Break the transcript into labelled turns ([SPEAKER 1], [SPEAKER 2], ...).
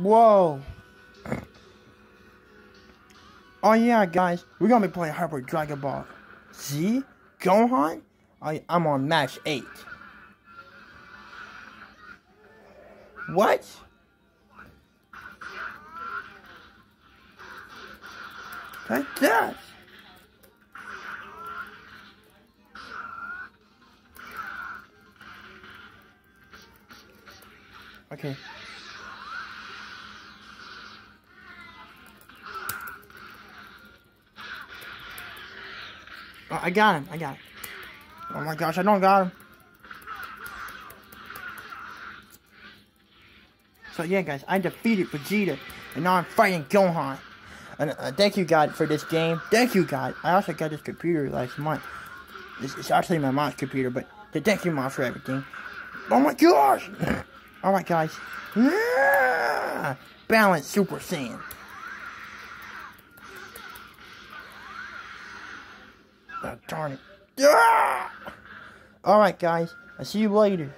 [SPEAKER 1] Whoa. Oh yeah, guys, we're gonna be playing Hyper Dragon Ball Z Gohan. I, I'm on match eight. What? Like that. Okay. Oh, I got him. I got him. Oh my gosh, I don't got him. So yeah, guys, I defeated Vegeta, and now I'm fighting Gohan. And uh, thank you, God, for this game. Thank you, God. I also got this computer last month. It's, it's actually my mom's computer, but thank you, mom, for everything. Oh my gosh! Alright, guys. Balance Super Saiyan. Oh, darn it. Alright, guys. I'll see you later.